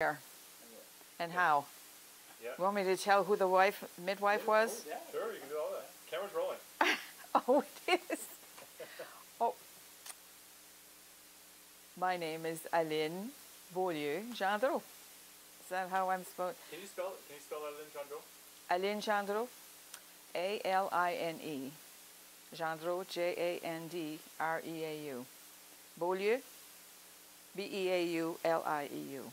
There. And how? Yeah. You want me to tell who the wife, midwife was? Yeah, sure, you can do all that. Camera's rolling. Oh, it is. Oh. My name is Aline Beaulieu Gendreau. Is that how I'm supposed? Can you spell it? Can you spell Aline Chandro? Aline Gendreau. A L I N E. Gendreau, J A N D R E A U. Beaulieu, B E A U L I E U.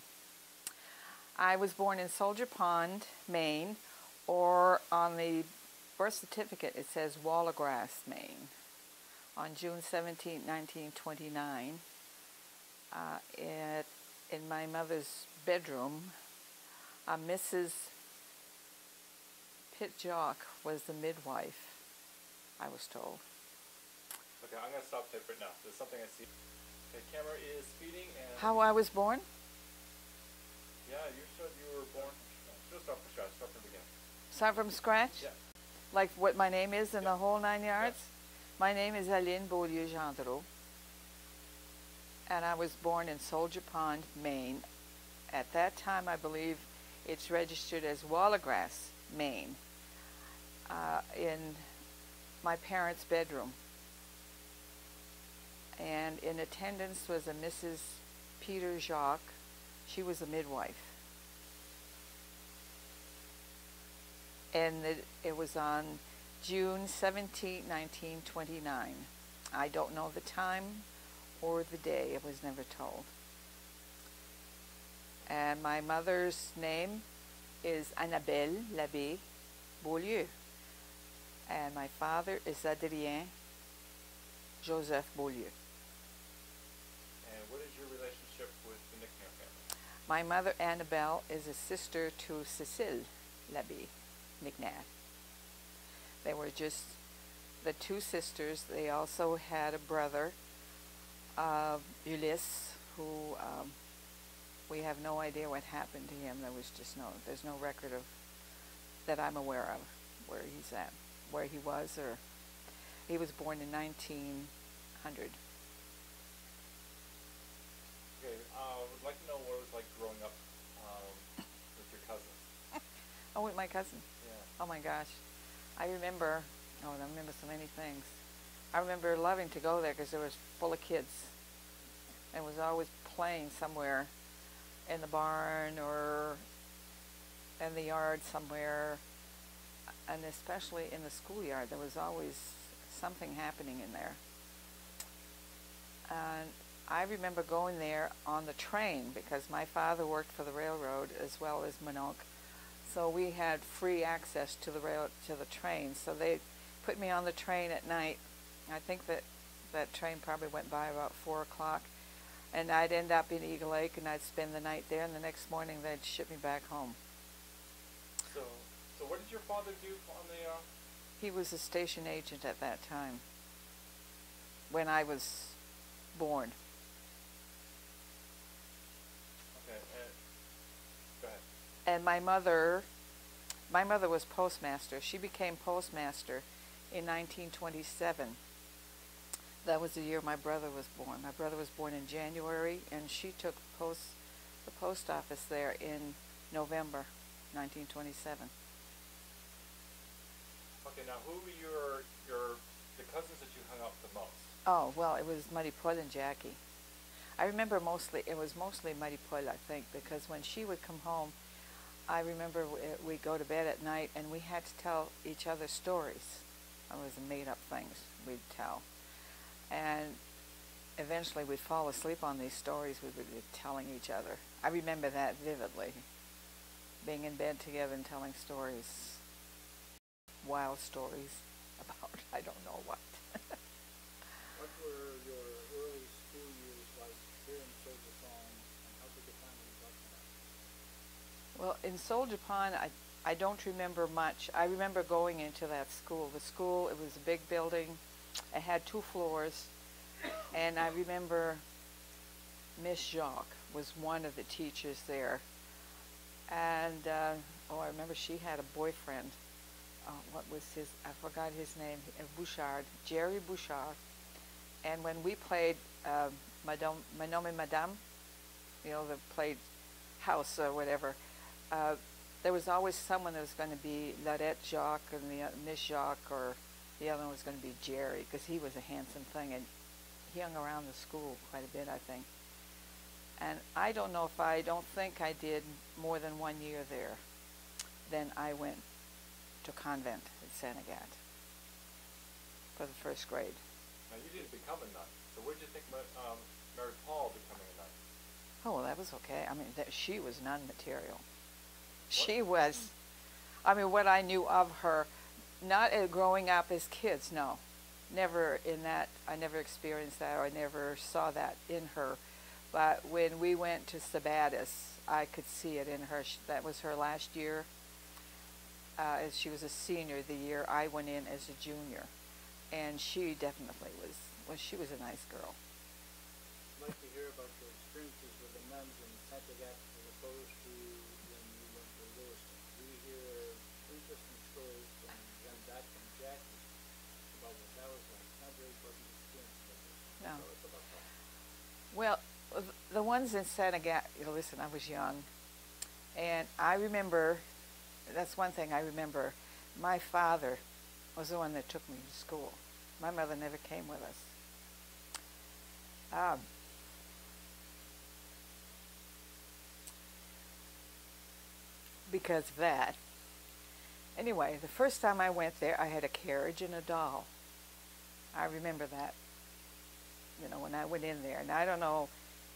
I was born in Soldier Pond, Maine, or on the birth certificate it says Wallagrass, Maine, on June 17, 1929. Uh, at, in my mother's bedroom, uh, Mrs. Pitjock was the midwife, I was told. Okay, I'm gonna stop tape right now. There's something I see. Okay, camera is speeding How I was born? Yeah, you said you were born. Just start from scratch. Start from the beginning. Start from scratch? Yeah. Like what my name is in Yeah. the whole nine yards? My name is Aline Beaulieu Gendreau. And I was born in Soldier Pond, Maine. At that time, I believe it's registered as Wallagrass, Maine, uh, in my parents' bedroom. And in attendance was a Mrs. Peter Jacques. She was a midwife. and it, it was on June 17, 1929. I don't know the time or the day, it was never told. And my mother's name is Annabelle Labbé Beaulieu. And my father is Adrien Joseph Beaulieu. And what is your relationship with the Nicknair family? My mother, Annabelle, is a sister to Cécile Labbé McNabb. They were just the two sisters. They also had a brother, uh, Ulysse, who um, we have no idea what happened to him. There was just no, there's no record of that I'm aware of where he's at, where he was, or he was born in 1900. Okay, uh, would like to know what it was like growing up um, with your cousins. Oh, with my cousin. Yeah. Oh my gosh. I remember, oh, I remember so many things. I remember loving to go there because it was full of kids. And was always playing somewhere in the barn or in the yard somewhere. And especially in the schoolyard, there was always something happening in there. And I remember going there on the train because my father worked for the railroad as well as Mononc. So we had free access to the rail to the train. So they put me on the train at night. I think that that train probably went by about four o'clock, and I'd end up in Eagle Lake, and I'd spend the night there. And the next morning they'd ship me back home. So, so what did your father do on the? Uh, He was a station agent at that time. When I was born. okay, and go ahead. And my mother my mother was postmaster. She became postmaster in 1927 that was the year my brother was born. My brother was born in january and she took post the post office there in november 1927 Okay, now who were your your the cousins that you hung out with the most? oh well it was Mary Paul and jackie. I remember mostly it was mostly Mary Paul, i think because when she would come home I remember we- eh, we'd go to bed at night and we had to tell each other stories. It was made up things we'd tell. And eventually we'd fall asleep on these stories we would be telling each other. I remember that vividly. Being in bed together and telling stories. Wild stories about I don't know. What were your early school years like here in Soldier Pond, and how did you find the Bucknell? Well, in Soldier Pond, I, I don't remember much. I remember going into that school. The school, it was a big building. It had two floors. And I remember Miss Jacques was one of the teachers there. And, uh, oh, I remember she had a boyfriend. Uh, what was his, I forgot his name, uh, Bouchard, Jerry Bouchard. And when we played uh, Madame, Madame Madame, you know, the played house or whatever, uh, there was always someone that was going to be Ladette Jacques and the oth- Miss Jacques, or the other one was going to be Jerry, because he was a handsome thing, and he hung around the school quite a bit, I think. And I don't know if I don't think I did more than one year there. Then I went to convent at Sainte-Agathe for the first grade. Now, you didn't become a nun, so what did you think about um, Mary Paul becoming a nun? Oh, well, that was okay. I mean, that, she was non material. She was, I mean, what I knew of her, not growing up as kids, no. Never in that, I never experienced that or I never saw that in her. But when we went to Sabattus, I could see it in her. That was her last year. Uh, as she was a senior the year I went in as a junior. And she definitely was, well, she was a nice girl. I'd like to hear about your experiences with the nuns in Santa Well, the ones in Sainte-Agathe, you know, listen, I was young. And I remember, that's one thing I remember, my father was the one that took me to school. My mother never came with us. Um, because of that. Anyway, the first time I went there, I had a carriage and a doll. I remember that you know, when I went in there. And I don't know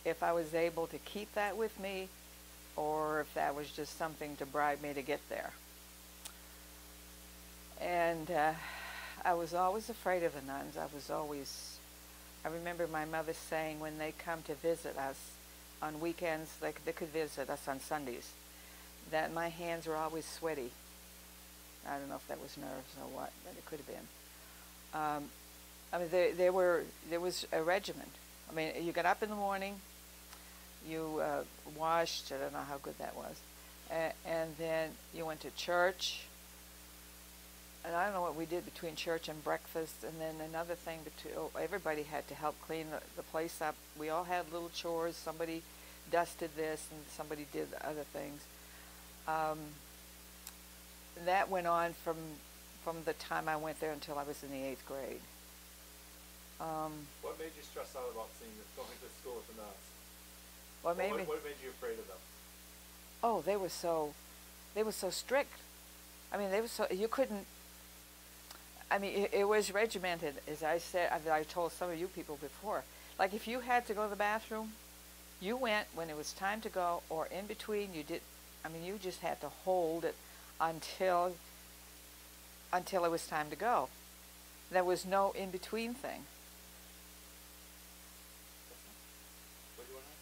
if I was able to keep that with me or if that was just something to bribe me to get there. And uh, I was always afraid of the nuns. I was always, I remember my mother saying when they come to visit us on weekends, they, they could visit us on Sundays, that my hands were always sweaty. I don't know if that was nerves or what, but it could have been. Um, I mean, there, there were there was a regiment. I mean, you got up in the morning, you uh, washed. I don't know how good that was, a- and then you went to church. And I don't know what we did between church and breakfast, and then another thing. Between, oh, everybody had to help clean the, the place up. We all had little chores. Somebody dusted this, and somebody did other things. Um, that went on from from the time I went there until I was in the eighth grade. Um, What made you stress out about seeing this, going to school with the nuns? what made what, me? what made you afraid of them? Oh, they were so, they were so strict. I mean, they were so you couldn't. I mean, it, it was regimented, as I said. as I told some of you people before. Like if you had to go to the bathroom, you went when it was time to go, or in between. You did. I mean, you just had to hold it until until it was time to go. There was no in between thing. What do you want to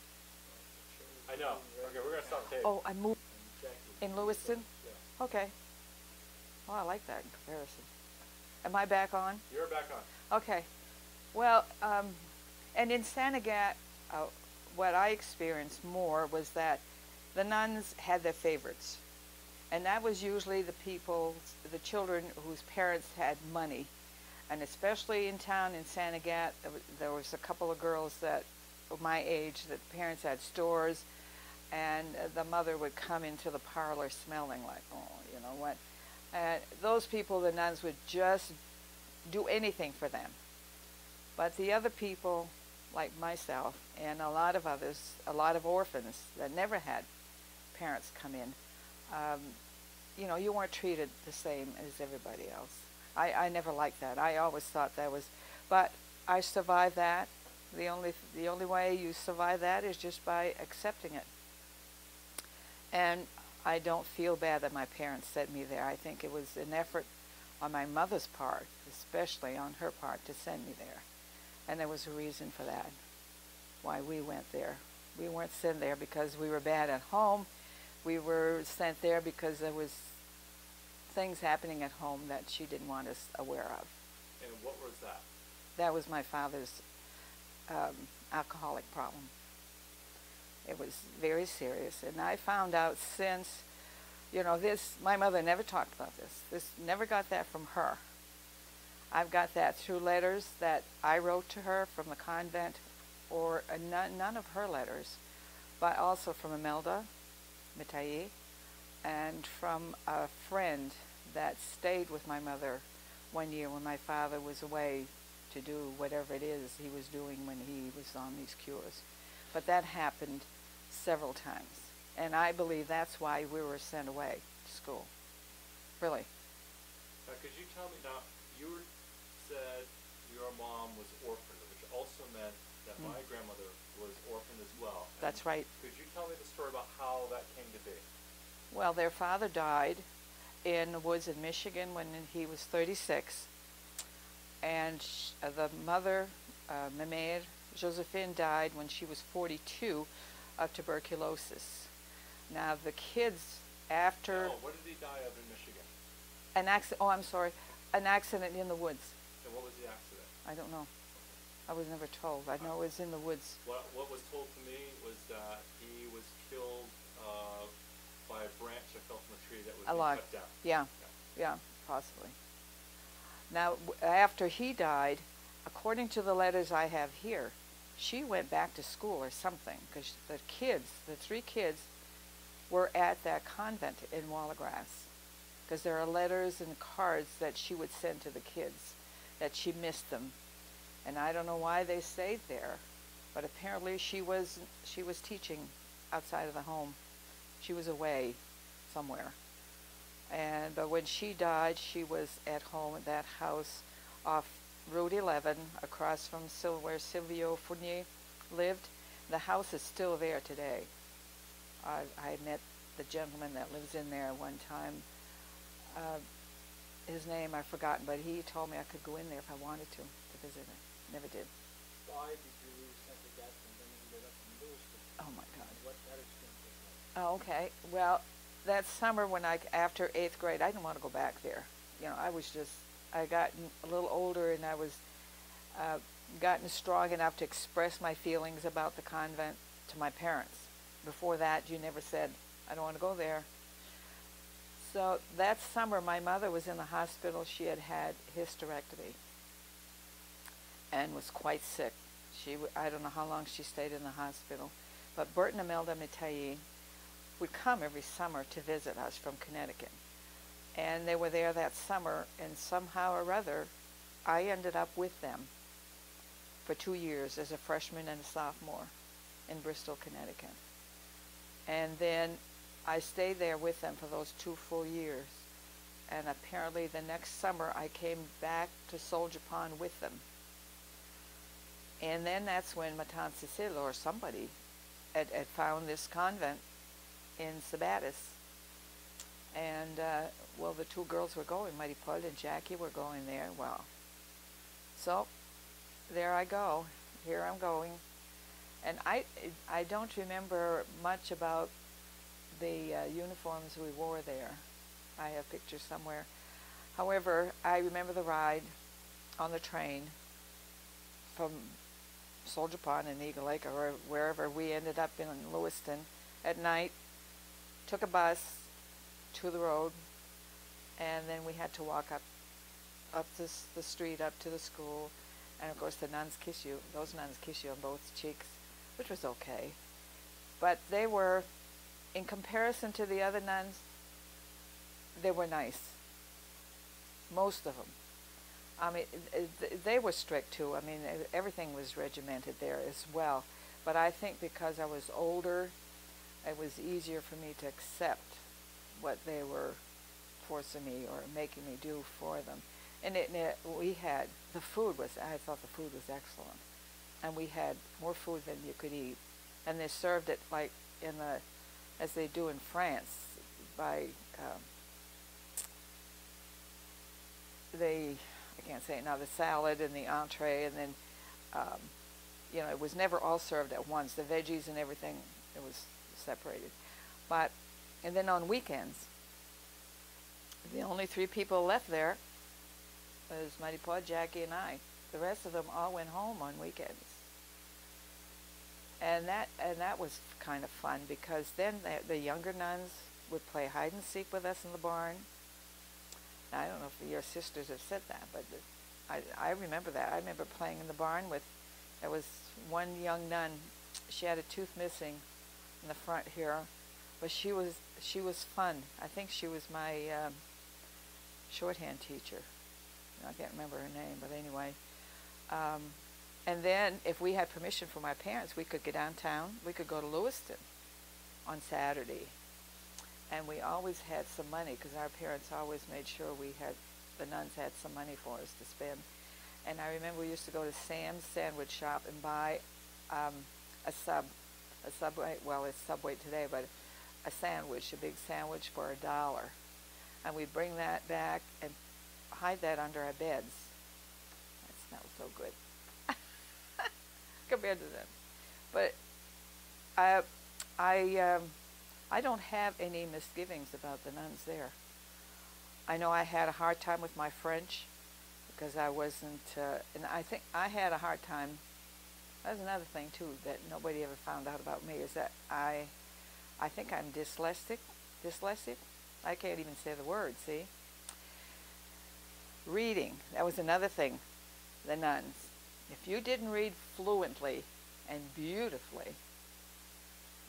I know. Okay, we're gonna stop tape. Oh, I moved in Lewiston. Yeah. Okay. Well, I like that in comparison. Am I back on? You're back on. Okay. Well, um, and in Sainte-Agathe, uh, what I experienced more was that the nuns had their favorites. And that was usually the people, the children whose parents had money. And especially in town in Sainte-Agathe, there was, a couple of girls that my age that parents had stores. And the mother would come into the parlor smelling like, oh, you know what. And those people, the nuns would just do anything for them. But the other people, like myself and a lot of others, a lot of orphans that never had parents come in, um, you know, you weren't treated the same as everybody else. I, I never liked that. I always thought that was, but I survived that. The only the only way you survive that is just by accepting it. And I don't feel bad that my parents sent me there. I think it was an effort on my mother's part, especially on her part, to send me there. And there was a reason for that, why we went there. We weren't sent there because we were bad at home. We were sent there because there was things happening at home that she didn't want us aware of. And what was that? That was my father's um, alcoholic problem. It was very serious, and I found out since, you know, this. My mother never talked about this. This never got that from her. I've got that through letters that I wrote to her from the convent, or uh, none, none of her letters, but also from Imelda Mitaye, and from a friend that stayed with my mother one year when my father was away to do whatever it is he was doing when he was on these cures. But that happened several times. And I believe that's why we were sent away to school. Really. Now, could you tell me now? You were, said your mom was orphaned, which also meant that Mm. my grandmother was orphaned as well. And That's right. Could you tell me the story about how that came to be? Well, their father died in the woods in Michigan when he was 36. And uh, the mother, uh, Mimere Josephine, died when she was 42 of tuberculosis. Now, the kids, after No, what did he die of in Michigan? an accident, oh, I'm sorry, an accident in the woods. And what was the accident? I don't know. I was never told. I know it was in the woods. What, what was told to me was that he was killed uh, by a branch that fell from a tree that was cut down. Yeah, yeah, possibly. Now, w- after he died, according to the letters I have here, she went back to school or something because the kids, the three kids, were at that convent in Wallagrass. Because there are letters and cards that she would send to the kids that she missed them, and I don't know why they stayed there, but apparently she was she was teaching outside of the home. She was away somewhere. And but when she died, she was at home at that house off Route 11, across from Sil- where Silvio Fournier lived. The house is still there today. I, I met the gentleman that lives in there one time. Uh, his name I've forgotten, but he told me I could go in there if I wanted to to visit it. Never did. Why did you leave St. Agatha and then ended up in Lewiston? Oh my God. What that experience was like? Oh, okay. Well, that summer when I after eighth grade, I didn't want to go back there. You know, I was just I gotten a little older and I was uh, gotten strong enough to express my feelings about the convent to my parents. Before that, you never said I don't want to go there. So that summer, my mother was in the hospital. She had had hysterectomy and was quite sick. She, I don't know how long she stayed in the hospital, but Bert and Imelda Mitayi would come every summer to visit us from Connecticut. And they were there that summer, and somehow or other, I ended up with them for two years as a freshman and a sophomore in Bristol, Connecticut. And then I stayed there with them for those two full years. And apparently the next summer I came back to Soldier Pond with them. And then that's when Matan Cecil or somebody had, had found this convent in Sabattus. And, uh, well, the two girls were going, Mary Paul and Jackie were going there. Well, so there I go. Here I'm going. And I, I don't remember much about the uh, uniforms we wore there. I have pictures somewhere. However, I remember the ride on the train from Soldier Pond in Eagle Lake or wherever we ended up in Lewiston at night. Took a bus to the road, and then we had to walk up up this the street up to the school, and of course the nuns kiss you. Those nuns kiss you on both cheeks, which was okay, but they were, in comparison to the other nuns, they were nice. Most of them. I mean, th- th- they were strict too. I mean, everything was regimented there as well. But I think because I was older, it was easier for me to accept what they were forcing me or making me do for them. And it, and it, we had the food was I thought the food was excellent, and we had more food than you could eat, and they served it like in the as they do in France by um, they I can't say it now the salad and the entree and then um, you know it was never all served at once. The veggies and everything it was separated. But and then on weekends the only three people left there was Mary Paul, Jackie, and I. The rest of them all went home on weekends. And that and that was kind of fun because then the, the younger nuns would play hide and seek with us in the barn. Now, I don't know if your sisters have said that, but I, I remember that. I remember playing in the barn with, there was one young nun, she had a tooth missing in the front here, but she was she was fun. I think she was my um, shorthand teacher. I can't remember her name, but anyway. Um, and then, if we had permission from our parents, we could go downtown. We could go to Lewiston on Saturday, and we always had some money because our parents always made sure we had the nuns had some money for us to spend. And I remember we used to go to Sam's Sandwich Shop and buy um, a sub, a subway. Well, it's Subway today, but a sandwich, a big sandwich for a dollar, and we'd bring that back and hide that under our beds. That smells so good compared to them. But I, I, um, I don't have any misgivings about the nuns there. I know I had a hard time with my French because I wasn't, uh, and I think I had a hard time. That's another thing too that nobody ever found out about me is that I, I think I'm dyslexic. Dyslexic. I can't even say the word. See. Reading. That was another thing. The nuns. If you didn't read fluently and beautifully,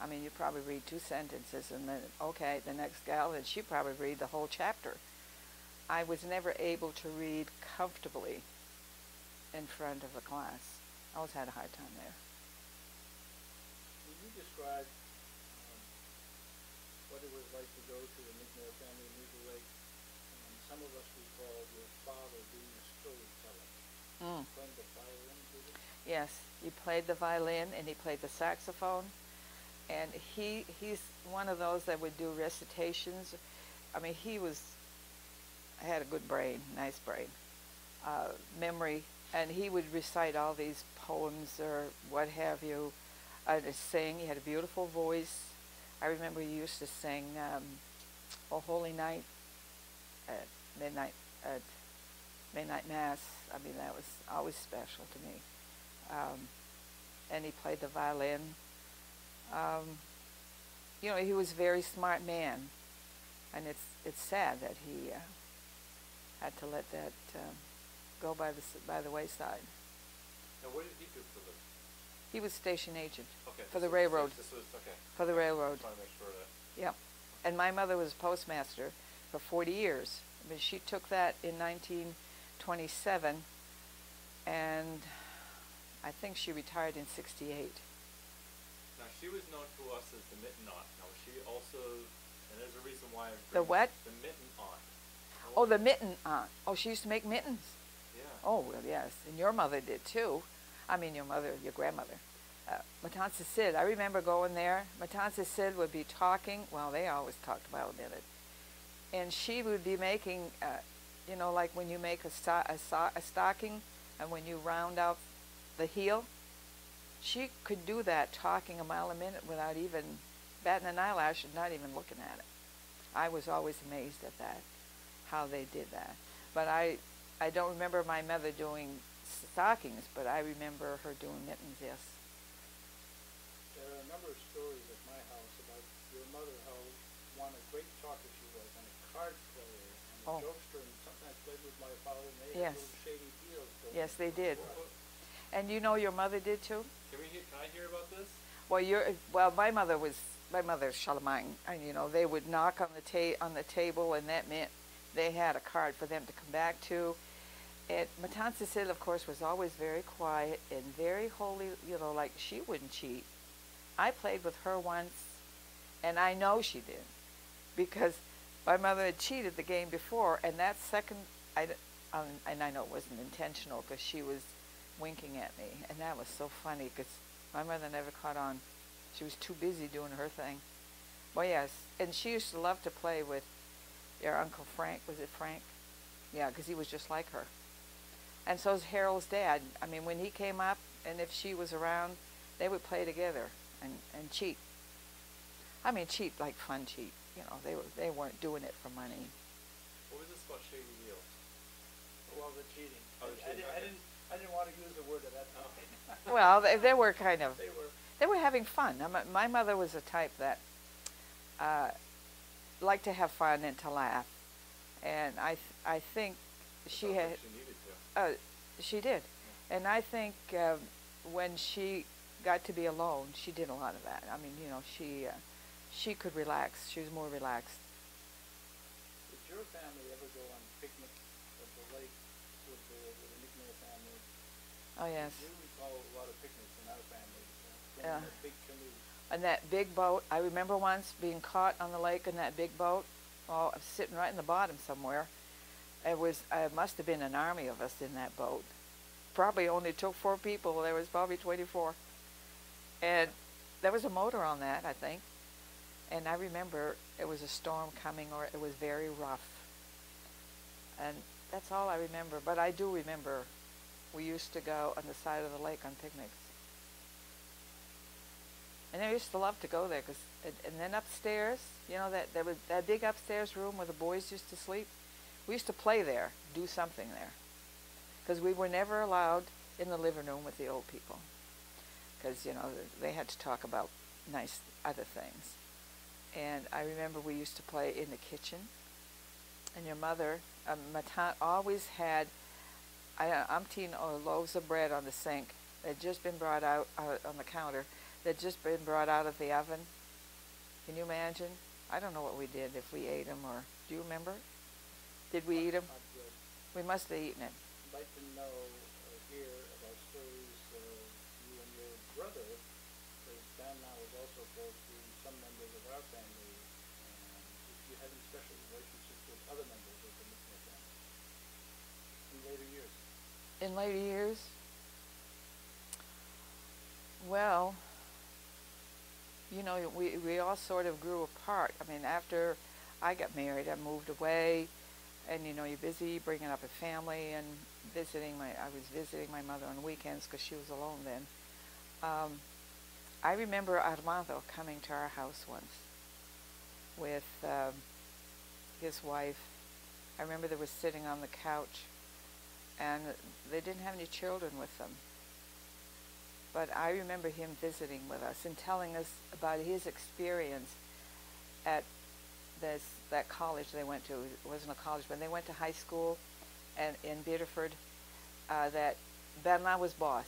I mean, you probably read two sentences and then, okay, the next gal, and she probably read the whole chapter. I was never able to read comfortably in front of a class. I always had a hard time there. Can you describe what it was like to go to the Nicknair family Lake? And some of us recall your father being a storyteller, Mm. playing the violin, did he? Yes, he played the violin and he played the saxophone, and he he's one of those that would do recitations. I mean, he was had a good brain, nice brain, uh, memory, and he would recite all these poems or what have you, uh, to sing. He had a beautiful voice. I remember he used to sing um, "O Holy Night" at midnight at midnight mass. I mean, that was always special to me. Um, and he played the violin. Um, you know, he was a very smart man, and it's it's sad that he uh, had to let that um, go by the by the wayside. Now, what did he do for them? He was station agent Okay. For the was- railroad. This was okay. for the railroad. Trying to make sure that. Yep. And my mother was postmaster for 40 years. I mean, she took that in 1927, and I think she retired in 68. Now she was known to us as the mitten aunt. Now she also, and there's a reason why. The what? The mitten aunt. Oh, the mitten aunt. Oh, she used to make mittens. Yeah. Oh, well, yes. And your mother did too. I mean, your mother, your grandmother. Uh, Matanza Sid, I remember going there. Matanza Sid would be talking. Well, they always talked about it. And she would be making, uh, you know, like when you make a, sto- a, so- a stocking and when you round out the heel. She could do that talking a mile a minute without even batting an eyelash and not even looking at it. I was always amazed at that, how they did that. But I, I don't remember my mother doing stockings, but I remember her doing mittens, yes. There are a number of stories at my house about your mother, how one a great talker she was, and a card player, and Oh. a jokester, and sometimes played with my father, and they Yes. had little shady deals. going Yes, they on. did. And you know your mother did too? Can we hear? Can I hear about this? Well, you're, well, my mother was, my mother's Charlemagne, and you know, they would knock on the ta- on the table, and that meant they had a card for them to come back to. And Matanza Sid, of course, was always very quiet and very holy, you know, like she wouldn't cheat. I played with her once, and I know she did, because my mother had cheated the game before, and that second, I, um, and I know it wasn't intentional, because she was winking at me, and that was so funny, because my mother never caught on. She was too busy doing her thing. Well, yes, and she used to love to play with your Uncle Frank. Was it Frank? Yeah, because he was just like her. And so's Harold's dad. I mean, when he came up, and if she was around, they would play together and, and cheat. I mean, cheat like fun cheat. You know, they were they weren't doing it for money. What was this about shady deals? Well, the cheating. Oh, I- the I cheating, didn't, I didn't, I didn't want to use the word at that time. Well, they, they were kind of They were, they were having fun. Now, my, my mother was a type that uh, liked to have fun and to laugh, and I th- I think she had she needed to. Uh, she did, and I think um, when she got to be alone, she did a lot of that. I mean, you know, she uh, she could relax. She was more relaxed. Did your family ever go on picnics at the lake with the, with the family? Oh yes. We recall a lot of picnics in our family, uh, Yeah. a big canoe. And that big boat, I remember once being caught on the lake in that big boat. Well, I was sitting right in the bottom somewhere. It was, it must have been an army of us in that boat. Probably only took four people. There was probably 24. And there was a motor on that, I think. And I remember it was a storm coming or it was very rough. And that's all I remember. But I do remember we used to go on the side of the lake on picnics. And I used to love to go there because, and then upstairs, you know, that there was that big upstairs room where the boys used to sleep. We used to play there, do something there, because we were never allowed in the living room with the old people, because you know they had to talk about nice other things. And I remember we used to play in the kitchen. And your mother, um, my aunt always had I, umpteen loaves of bread on the sink. They'd just been brought out uh, on the counter. They'd just been brought out of the oven. Can you imagine? I don't know what we did if we ate them or do you remember? Did we eat them? We must have eaten it. I'd like to know, uh, hear about stories of you and your brother, because Dan now is also close to some members of our family, and if you had any special relationships with other members of the family in later years. In later years, well, you know, we, we all sort of grew apart. I mean, after I got married, I moved away, and you know, you're busy bringing up a family and visiting my. I was visiting my mother on weekends because she was alone then. Um, I remember Armando coming to our house once with um, his wife. I remember they were sitting on the couch, and they didn't have any children with them. But I remember him visiting with us and telling us about his experience at this that college they went to. It wasn't a college, but they went to high school, and in Biddeford, uh, that Bernard was boss.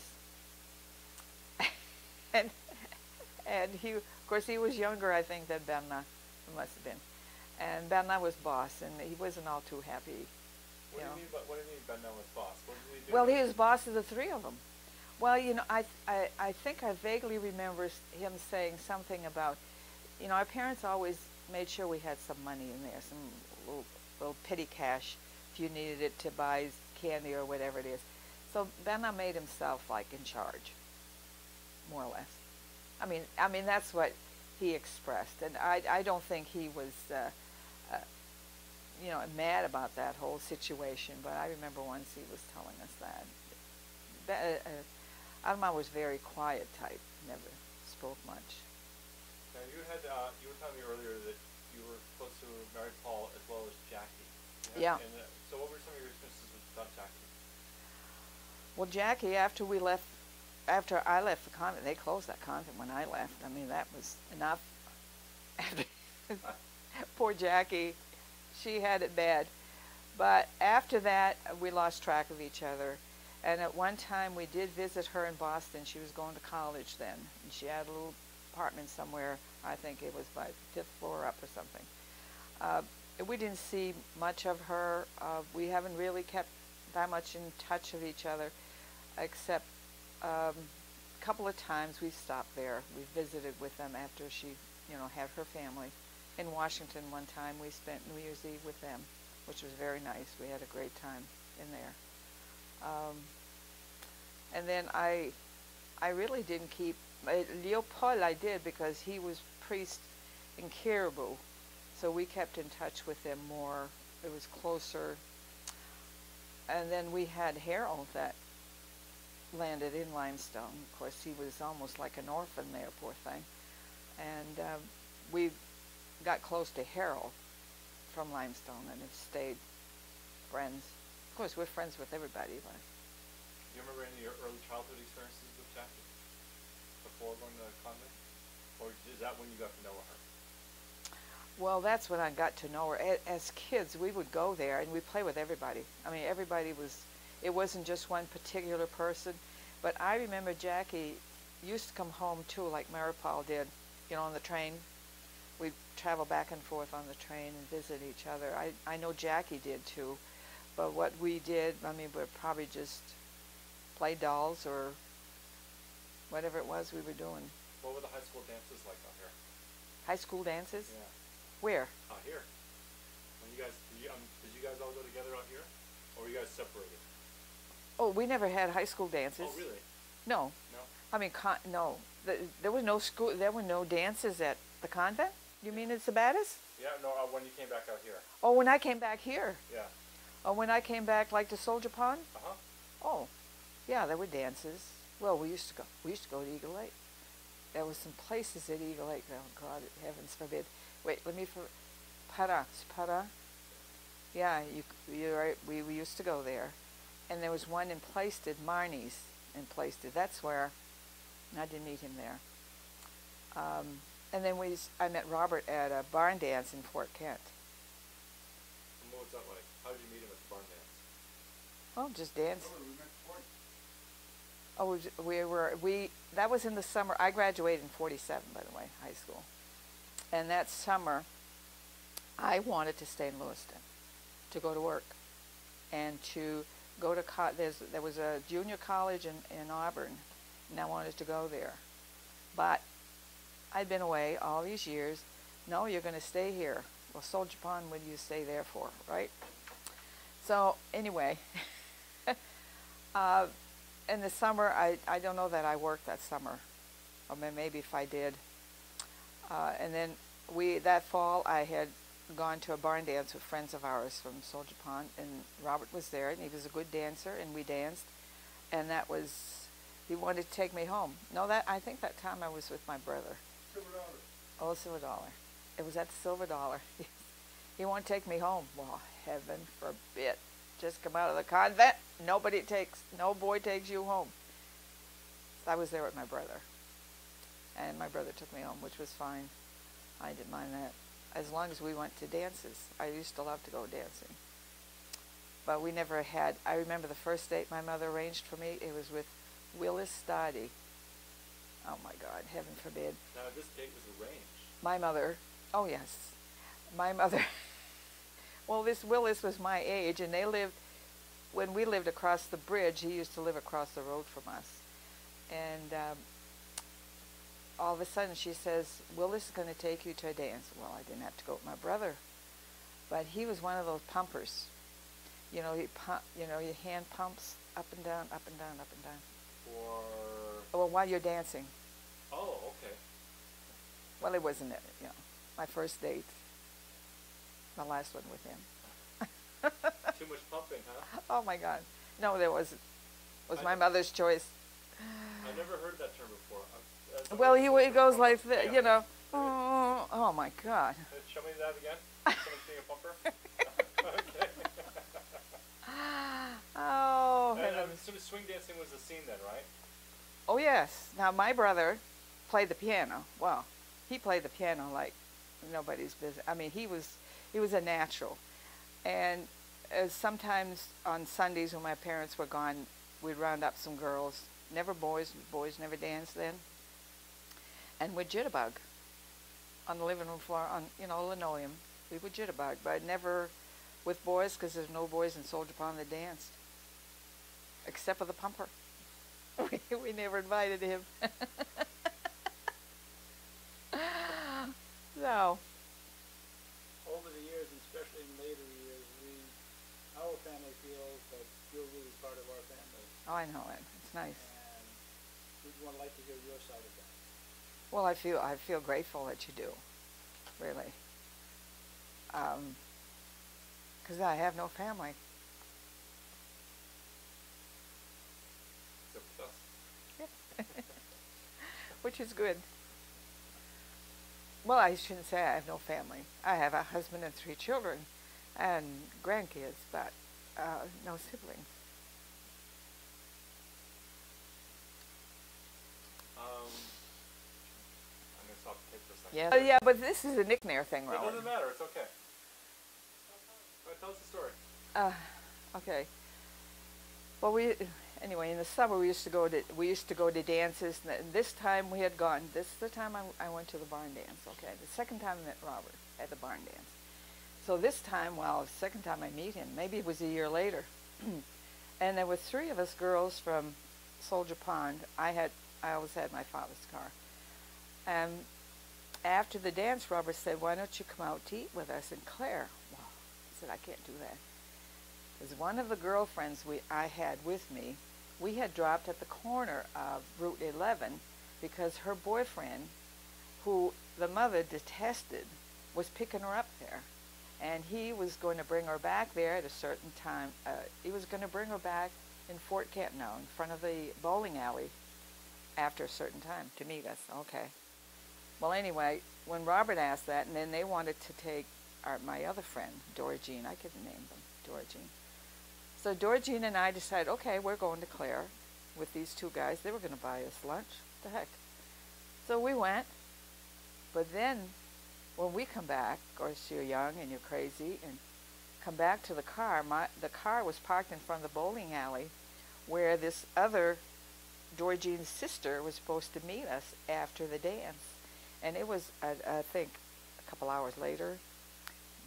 and and he, of course, he was younger, I think, than Bernard. Must have been. And Bernard was boss, and he wasn't all too happy. What do Yeah. you mean? By, what do you mean? Ben was boss. He? Well, he was boss of the three of them. Well, you know, I, I, I think I vaguely remember him saying something about, you know, our parents always made sure we had some money in there, some little, little petty cash if you needed it to buy candy or whatever it is. So Benna made himself like in charge, more or less. I mean, I mean that's what he expressed, and I, I don't think he was, uh, uh, you know, mad about that whole situation. But I remember once he was telling us that. Be- uh, uh, Alma was very quiet type, never spoke much. Now you had uh, you were telling me earlier that you were close to Mary Paul as well as Jackie. Yeah. And, uh, so what were some of your experiences with about Jackie? Well, Jackie, after we left, after I left the convent, they closed that convent when I left. I mean, that was enough. After Poor Jackie, she had it bad. But after that, we lost track of each other. And at one time, we did visit her in Boston. She was going to college then, and she had a little apartment somewhere. I think it was by fifth floor up or something. Uh, we didn't see much of her. Uh, we haven't really kept that much in touch of each other, except um, a couple of times we stopped there. We visited with them after she, you know, had her family. In Washington one time, we spent New Year's Eve with them, which was very nice. We had a great time in there. Um, and then I, I really didn't keep Leopold. I did because he was priest in Caribou, so we kept in touch with them more. It was closer. And then we had Harold that landed in Limestone. Of course, he was almost like an orphan there, poor thing. And um, we got close to Harold from Limestone and have stayed friends. Of course, we're friends with everybody, but Do you remember any of your early childhood experiences before going to or is that when you got to know her? Well, that's when I got to know her. As kids, we would go there and we'd play with everybody. I mean, everybody was, it wasn't just one particular person. But I remember Jackie used to come home too, like Mary Paul did, you know, on the train We'd travel back and forth on the train and visit each other. I, I know Jackie did too, but what we did, I mean, we'd probably just play dolls or whatever it was we were doing. What were the high school dances like out here? High school dances? Yeah. Where? Out here. When you guys, did you, um, did you guys all go together out here? Or were you guys separated? Oh, we never had high school dances. Oh, really? No. No? I mean, no. The, there was no school. There were no dances at the convent. You mean the baddest? Yeah, no, uh, when you came back out here. Oh, when I came back here. Yeah. Oh, when I came back, like to Soldier Pond. Uh-huh. Oh, yeah, there were dances. Well, we used to go. We used to go to Eagle Lake. There was some places at Eagle Lake. Oh God, heavens forbid. Wait, let me for Para, Para. Yeah, you you're right. We we used to go there, and there was one in Plaisted, Marnie's in Plaisted. That's where I didn't meet him there. Um, and then we s- I met Robert at a barn dance in Fort Kent. And what was that like? How did you meet him at the barn dance? Oh, just dance. Oh, j- we were we. That was in the summer. I graduated in '47, by the way, high school. And that summer, I wanted to stay in Lewiston, to go to work, and to go to co- there's there was a junior college in in Auburn, and I wanted to go there, but I'd been away all these years. No, you're going to stay here. Well, Soldier Pond, what do you stay there for, right? So anyway. uh, in the summer, I, I don't know that I worked that summer, or may- maybe if I did. Uh, and then we that fall I had gone to a barn dance with friends of ours from Soldier Pond, and Robert was there, and he was a good dancer, and we danced, and that was he wanted to take me home. No, that I think that time I was with my brother. Silver Dollar. Oh, Silver Dollar. It was at the Silver Dollar. he wanted to take me home. Well, heaven forbid. Just come out of the convent. Nobody takes, no boy takes you home. I was there with my brother. And my brother took me home, which was fine. I didn't mind that. As long as we went to dances. I used to love to go dancing. But we never had, I remember the first date my mother arranged for me, it was with Willis Stoddy. Oh my God, heaven forbid Now, this date was arranged. my mother, oh yes, my mother. well, this Willis was my age, and they lived when we lived across the bridge. He used to live across the road from us, and um, all of a sudden she says, "Willis is going to take you to a dance." Well, I didn't have to go with my brother, but he was one of those pumpers. You know, he pump, you know, your hand pumps up and down, up and down, up and down. For, Well, while you're dancing. oh, okay. Well, it wasn't, you know, my first date. My last one with him. Too much pumping, huh? Oh my God. No, there wasn't. It was I my mother's choice. I never heard that term before. That's Well, he, he goes like this, Yeah. you know. Oh, oh my God. Uh, Show me that again. Someone being a pumper. okay. Oh, And I'm heavens. assuming swing dancing was the scene then, right? Oh yes. Now my brother played the piano. Well, he played the piano like nobody's business. I mean, he was he was a natural. And uh, sometimes on Sundays when my parents were gone, we'd round up some girls. Never boys. Boys never danced then. And we'd jitterbug on the living room floor on you know linoleum. We would jitterbug, but never with boys because there's no boys in Soldier Pond that danced, except for the pumper. we, we never invited him. no. Over the years, and especially in later years, we, our family feels that you're really part of our family, Oh, I know it. It's nice. and we'd want to like to hear your side of that. Well, I feel I feel grateful that you do, really. Um, because I have no family. Except with us. which is good. Well, I shouldn't say I have no family. I have a husband and three children and grandkids, but uh, no siblings. Um, I'm gonna stop the tape for a second. Yeah. Oh, yeah, but this is a Nicknair thing, It doesn't matter. It's okay. All right, tell us the story. Uh, okay. Well, we anyway, in the summer we used to go to we used to go to dances. And this time we had gone. This is the time I, I went to the barn dance. Okay, the second time I met Robert at the barn dance. So this time, well, second time I meet him, maybe it was a year later, and there were three of us girls from Soldier Pond. I had I always had my father's car, and after the dance, Robert said, "Why don't you come out to eat with us?" And Claire, well, I said, "I can't do that." Because one of the girlfriends we I had with me, we had dropped at the corner of Route 11 because her boyfriend, who the mother detested, was picking her up there. And he was going to bring her back there at a certain time. Uh, he was going to bring her back in Fort Kent now, in front of the bowling alley, after a certain time to meet us. Okay. Well, anyway, when Robert asked that, and then they wanted to take our, my other friend, Dora Jean, I couldn't name them, Dora Jean. So Dora Jean and I decided, okay, we're going to Claire with these two guys. They were going to buy us lunch. The heck. So we went. But then when we come back, of course you're young and you're crazy, and come back to the car, my, the car was parked in front of the bowling alley where this other Jean's sister was supposed to meet us after the dance. And it was, I, I think, a couple hours later,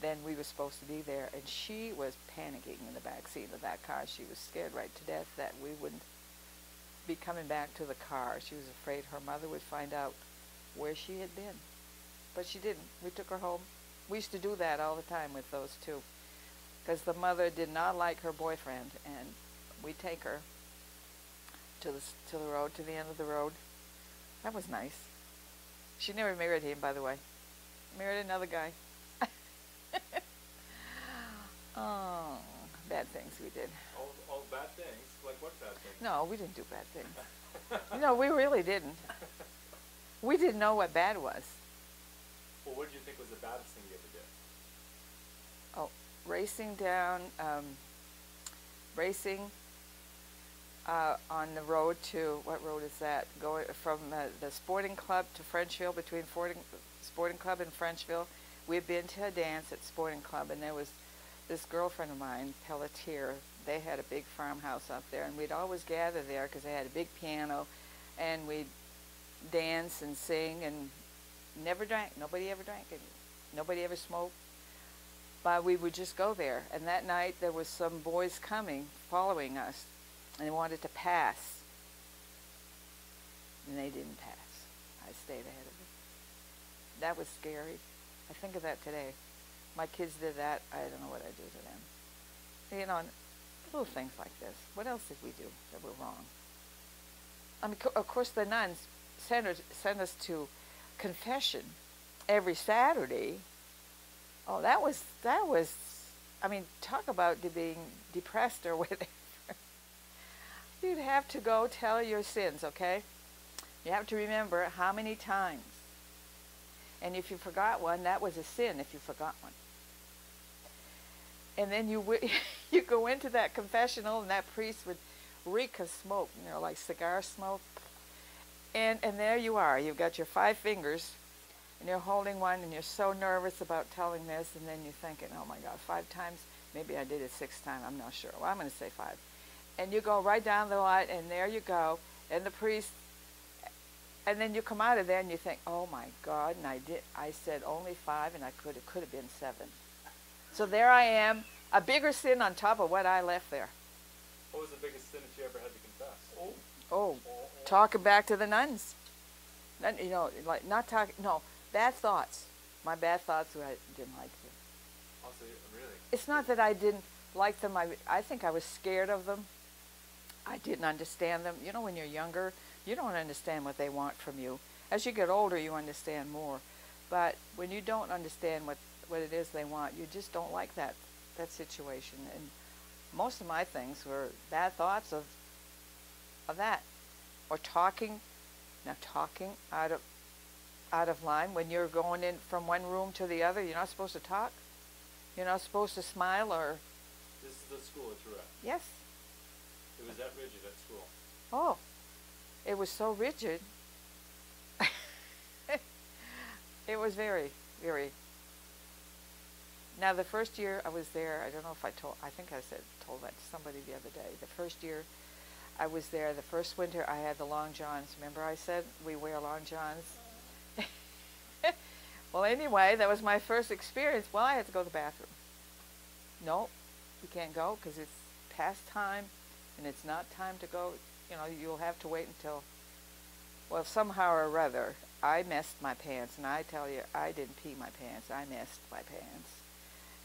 then we were supposed to be there, and she was panicking in the back seat of that car. She was scared right to death that we wouldn't be coming back to the car. She was afraid her mother would find out where she had been. But she didn't. We took her home. We used to do that all the time with those two. Because the mother did not like her boyfriend, and we take her to the, to the road, to the end of the road. That was nice. She never married him, by the way. Married another guy. oh, bad things we did. All, all bad things? Like what bad things? No, we didn't do bad things. no, we really didn't. We didn't know what bad was. Well, what did you think was the baddest thing you ever did? Oh, racing down, um, racing uh, on the road to what road is that? Going from uh, the Sporting Club to Frenchville, between Sporting, Sporting Club and Frenchville. We'd been to a dance at Sporting Club, and there was this girlfriend of mine, Pelletier. They had a big farmhouse up there, and we'd always gather there because they had a big piano, and we'd dance and sing, and never drank. Nobody ever drank, and nobody ever smoked. But we would just go there. And that night there was some boys coming, following us, and they wanted to pass. And they didn't pass. I stayed ahead of them. That was scary. I think of that today. My kids did that. I don't know what I'd do to them. You know, little things like this. What else did we do that were wrong? I mean, of course, the nuns sent, sent us to confession every Saturday. Oh, that was that was. I mean, talk about being depressed or whatever. You'd have to go tell your sins, okay? You have to remember how many times. And if you forgot one, that was a sin if you forgot one. And then you w- you go into that confessional, and that priest would reek of smoke, you know, like cigar smoke. And and there you are. You've got your five fingers, and you're holding one, and you're so nervous about telling this, and then you're thinking, oh my God, five times. Maybe I did it six times. I'm not sure. Well, I'm going to say five. And you go right down the line, and there you go. And the priest, and then you come out of there, and you think, oh my God, and I did. I said only five, and I could it could have been seven. So there I am, a bigger sin on top of what I left there. What was the biggest sin that you ever had to confess? Oh. Oh, talking back to the nuns. Nun- You know, like not talking. No, bad thoughts. My bad thoughts. who I didn't like them. Also, really? It's not that I didn't like them. I I think I was scared of them. I didn't understand them. You know, when you're younger, you don't understand what they want from you. As you get older, you understand more. But when you don't understand what what it is they want, you just don't like that that situation. And most of my things were bad thoughts of of that, or talking. Now talking out of out of line when you're going in from one room to the other, you're not supposed to talk. You're not supposed to smile or This is the school that you're yes. It was that rigid at school. Oh, it was so rigid. it was very, very. Now the first year I was there, I don't know if I told. I think I said told that to somebody the other day. The first year, I was there the first winter. I had the long johns. Remember, I said we wear long johns. well, anyway, that was my first experience. Well, I had to go to the bathroom. No, you can't go because it's past time, and it's not time to go. You know, you'll have to wait until. Well, somehow or other, I messed my pants, and I tell you, I didn't pee my pants. I messed my pants,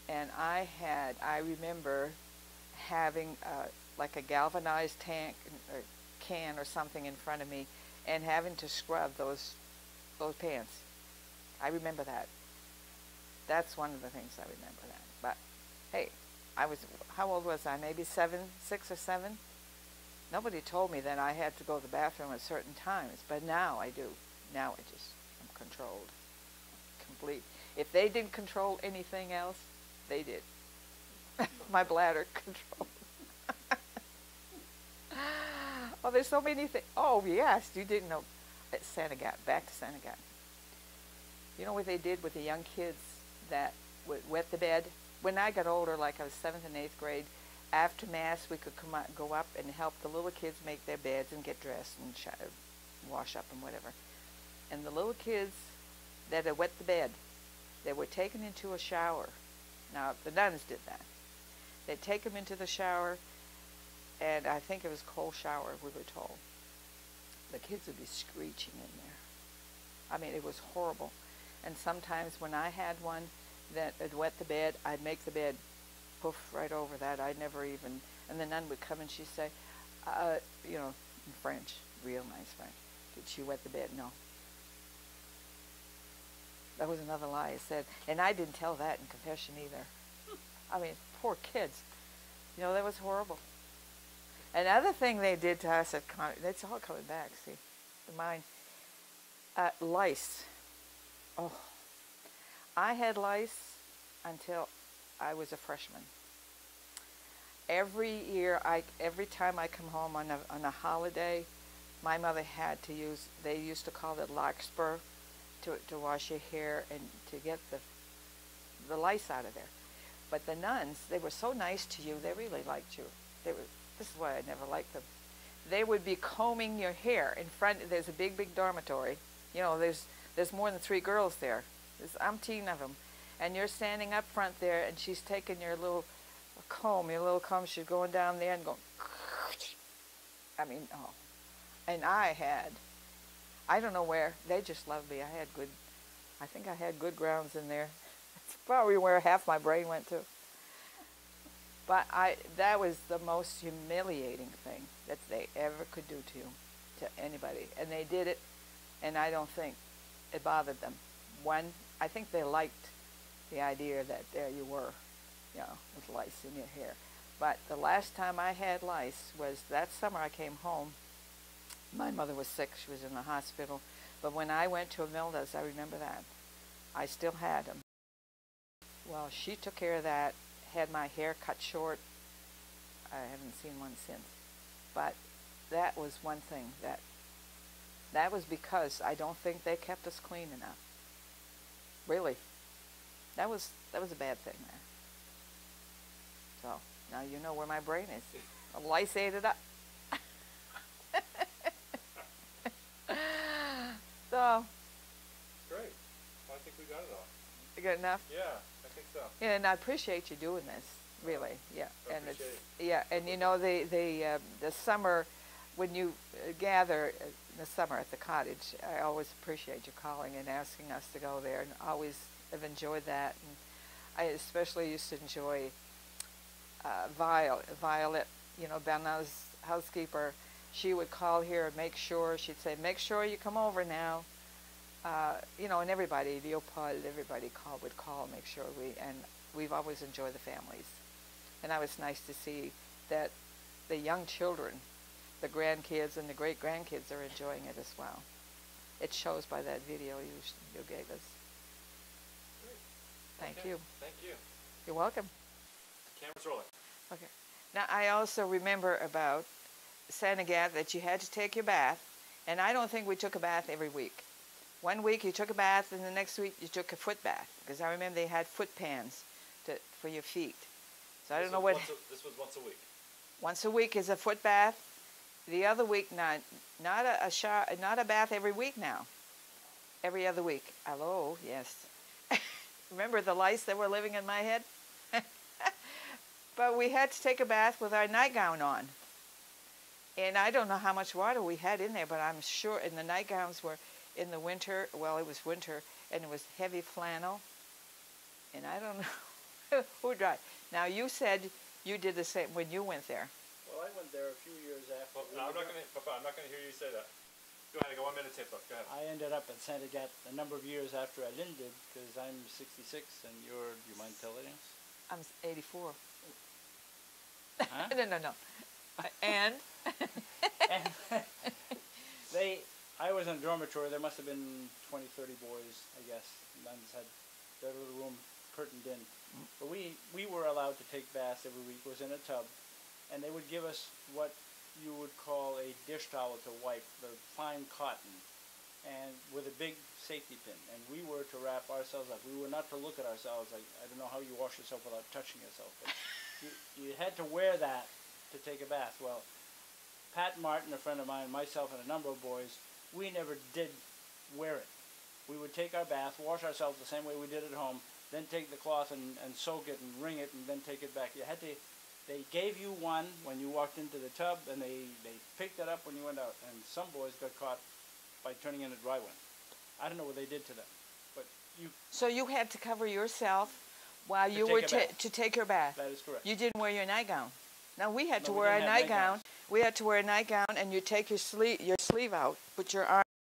and I had. I remember having uh, like a galvanized tank or can or something in front of me, and having to scrub those those pants. I remember that. That's one of the things I remember that. But hey, I was how old was I? Maybe seven, six or seven. Nobody told me that I had to go to the bathroom at certain times, but now I do. Now I just I'm controlled. Complete. If they didn't control anything else, they did. My bladder controlled. oh, there's so many things. Oh, yes, you didn't know. At Sainte-Agathe, back to Sainte-Agathe. You know what they did with the young kids that would wet the bed? When I got older, like I was seventh and eighth grade, after mass we could come out, go up and help the little kids make their beds and get dressed and sh- wash up and whatever. And the little kids that had wet the bed, they were taken into a shower. Now the nuns did that. They'd take them into the shower, and I think it was cold shower. We were told the kids would be screeching in there. I mean, it was horrible. And sometimes when I had one that had wet the bed, I'd make the bed poof right over that. I'd never even, and the nun would come and she'd say, uh, you know, in French, real nice French, did she wet the bed? No. That was another lie I said. And I didn't tell that in confession either. I mean, poor kids. You know, that was horrible. Another thing they did to us at Con- that's all coming back, see, the mind. Uh, lice. Oh, I had lice until I was a freshman. Every year, I every time I come home on a on a holiday, my mother had to use. They used to call it larkspur, to to wash your hair and to get the the lice out of there. But the nuns, they were so nice to you. They really liked you. They were. This is why I never liked them. They would be combing your hair in front. There's a big, big dormitory. You know, there's there's more than three girls there. There's umpteen of them, and you're standing up front there, and she's taking your little comb, your little comb. She's going down there and going. I mean, oh, and I had. I don't know where. They just loved me. I had good. I think I had good grounds in there. That's probably where half my brain went to. But I that was the most humiliating thing that they ever could do to you, to anybody. And they did it, and I don't think it bothered them. One, I think they liked the idea that there you were, you know, with lice in your hair. But the last time I had lice was that summer I came home. My mother was sick; she was in the hospital. But when I went to Amilda's, I remember that. I still had them. Well, she took care of that had my hair cut short. I haven't seen one since. But that was one thing that that was because I don't think they kept us clean enough. Really. That was that was a bad thing there. So now you know where my brain is. Lice ate it up. so Great. Well, I think we got it all. good enough. Yeah, I so. Yeah, and I appreciate you doing this, really. Yeah, I and it's appreciate yeah, and you know the the uh, the summer when you uh, gather uh, in the summer at the cottage, I always appreciate you calling and asking us to go there, and always have enjoyed that. And I especially used to enjoy uh, Violet, Violet, you know, Benna's housekeeper. She would call here and make sure. She'd say, "Make sure you come over now." Uh, you know, and everybody, Leopold, everybody called would call, make sure we, and we've always enjoyed the families. And it was nice to see that the young children, the grandkids and the great grandkids are enjoying it as well. It shows by that video you, you gave us. Thank Okay, you. Thank you. You're welcome. Camera's rolling. Okay. Now, I also remember about Sainte-Agathe that you had to take your bath, and I don't think we took a bath every week. One week you took a bath, and the next week you took a foot bath, because I remember they had foot pans to, for your feet. So I don't know what. a- This was once a week. Once a week is a foot bath, The other week, not not a, a shower, not a bath every week now. Every other week. Hello, yes. Remember the lice that were living in my head? but we had to take a bath with our nightgown on. And I don't know how much water we had in there, but I'm sure, and the nightgowns were in the winter, well, it was winter, and it was heavy flannel. And I don't know who dried. Now, you said you did the same when you went there. Well, I went there a few years after. Well, we no, I'm not gonna, Papa, I'm not gonna hear you say that. Go ahead, I got one minute tape left, go ahead. I ended up at Sainte-Agathe a number of years after I did, because I'm sixty-six and you're, do you mind telling us? I'm 84. Huh? no, no, no. And And they, I was in a dormitory, there must have been 20, 30 boys, I guess. Nuns had their little room curtained in. But we, we were allowed to take baths every week, it was in a tub. And they would give us what you would call a dish towel to wipe, the fine cotton, and with a big safety pin. And we were to wrap ourselves up. We were not to look at ourselves like, I don't know how you wash yourself without touching yourself. But you, you had to wear that to take a bath. Well, Pat Martin, a friend of mine, myself, and a number of boys, we never did wear it. We would take our bath, wash ourselves the same way we did at home, then take the cloth and, and soak it and wring it and then take it back. You had to, they gave you one when you walked into the tub and they, they picked it up when you went out. And some boys got caught by turning in a dry one. I don't know what they did to them, but you, so you had to cover yourself while you were to take your bath. that is correct. You didn't wear your nightgown. Now we had to No, we wear a didn't nightgown. We had to wear a nightgown, and you take your sleeve your sleeve out, put your arm